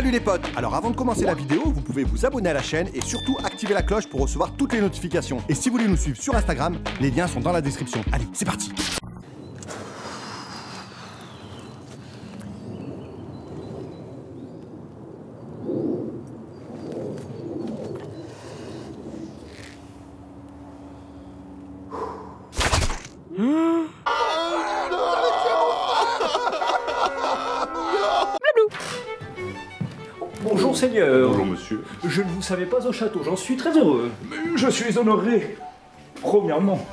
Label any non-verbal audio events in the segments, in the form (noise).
Salut les potes Alors avant de commencer la vidéo, vous pouvez vous abonner à la chaîne et surtout activer la cloche pour recevoir toutes les notifications. Et si vous voulez nous suivre sur Instagram, les liens sont dans la description. Allez, c'est parti Bonjour Seigneur. Bonjour monsieur. Je ne vous savais pas au château, j'en suis très heureux. Je suis honoré. Premièrement.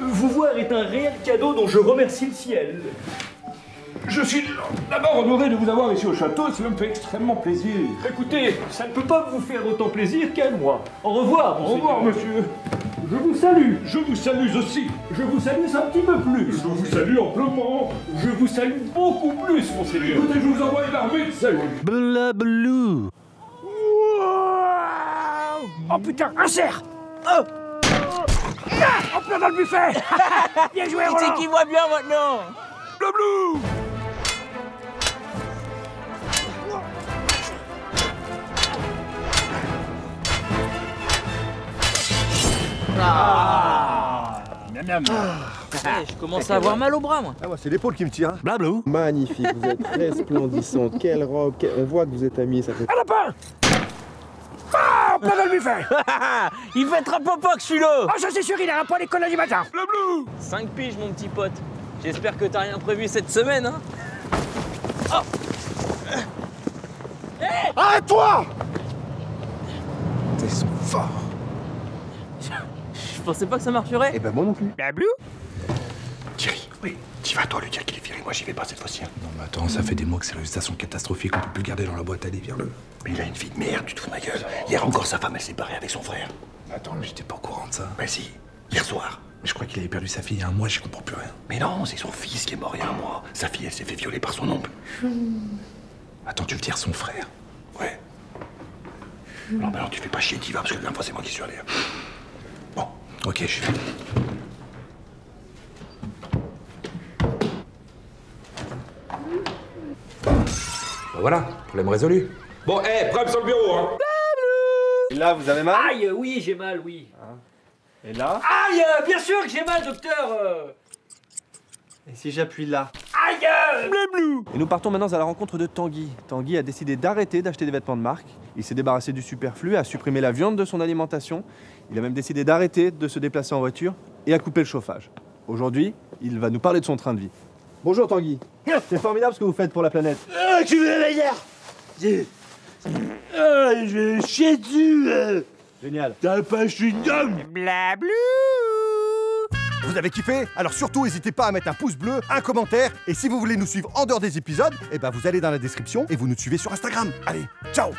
Vous voir est un réel cadeau dont je remercie le ciel. Je suis d'abord honoré de vous avoir ici au château cela me fait extrêmement plaisir. Écoutez, ça ne peut pas vous faire autant plaisir qu'à moi. Au revoir, Au revoir monsieur. Je vous salue. Je vous salue aussi. Je vous salue un petit peu plus. Je vous salue amplement. Je vous salue beaucoup plus, monseigneur. Écoutez, je vous envoie une armée de salut. Oh putain, un cerf Oh Ah En plein dans le buffet (laughs) Bien joué, C'est Roland qui voit bien maintenant Le Eh, Je commence à avoir mal au bras, moi. Ah ouais, c'est l'épaule qui me tire. hein. Blablou. Magnifique, vous êtes resplendissante. Quelle robe, quelle- on voit que vous êtes amis, ça fait Un lapin Ah plein dans le buffet (laughs) Il fait très popoc celui-là Oh, je suis sûr, il a un point d'école du matin 5 piges, mon petit pote. J'espère que t'as rien prévu cette semaine, hein Arrête-toi T'es son fort. Je pensais pas que ça marcherait. Eh ben moi non plus. La blue Thierry, oui. Tu vas toi lui dire qu'il est viré, moi j'y vais pas cette fois-ci. Non mais attends, ça fait des mois que ses résultats sont catastrophiques, on peut plus le garder dans la boîte, allez, viens-le. Mais il a une vie de merde, tu te fous de ma gueule. Hier encore, sa femme, elle s'est barrée avec son frère. Attends, mais j'étais pas au courant de ça. Mais si, hier soir. Mais je crois qu'il avait perdu sa fille il y a un mois, j'y comprends plus rien. Mais non, c'est son fils qui est mort il y a un mois. Sa fille, elle s'est fait violer par son oncle. Attends, tu veux dire son frère? Ouais. Non, mais alors tu fais pas chier, t'y vas, parce que la dernière fois, c'est moi qui suis allé. Ok, je vais. Bah voilà, problème résolu. Bon, hé, preuve sur le bureau, hein. Et là, vous avez mal? Aïe, oui, j'ai mal, oui. Et là? Aïe, bien sûr que j'ai mal, docteur euh. Et si j'appuie là? Aïe euh. Et nous partons maintenant à la rencontre de Tanguy. Tanguy a décidé d'arrêter d'acheter des vêtements de marque. Il s'est débarrassé du superflu, a supprimé la viande de son alimentation. Il a même décidé d'arrêter de se déplacer en voiture et a coupé le chauffage. Aujourd'hui, il va nous parler de son train de vie. Bonjour Tanguy. (laughs) C'est formidable ce que vous faites pour la planète. Ah, tu veux la dire Ah, je vais chier dessus euh. Génial. T'as pas chewing-gum Vous avez kiffé Alors surtout, n'hésitez pas à mettre un pouce bleu, un commentaire, et si vous voulez nous suivre en dehors des épisodes, eh ben vous allez dans la description et vous nous suivez sur Instagram. Allez, ciao